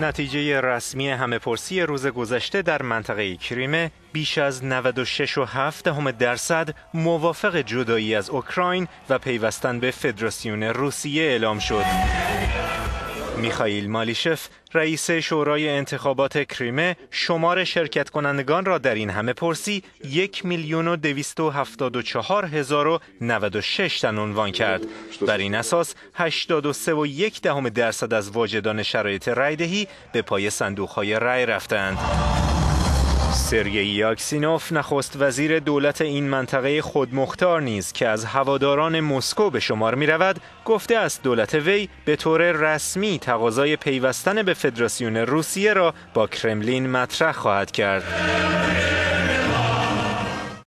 نتیجه رسمی همه پرسی روز گذشته در منطقه کریمه بیش از 96.7 درصد موافق جدایی از اوکراین و پیوستن به فدراسیون روسیه اعلام شد. میخائیل مالیشف رئیس شورای انتخابات کریمه شمار شرکت کنندگان را در این همه پرسی یک میلیون و دویست و هفتاد و چهار هزار و نود و شش تن عنوان کرد. بر این اساس 83 و یک دهم درصد از واجدان شرایط رایدهی به پای صندوق های رای رفتند. سرگئی یاکسینوف نخست وزیر دولت این منطقه خودمختار نیز که از هواداران مسکو به شمار می رود گفته است دولت وی به طور رسمی تقاضای پیوستن به فدراسیون روسیه را با کرملین مطرح خواهد کرد.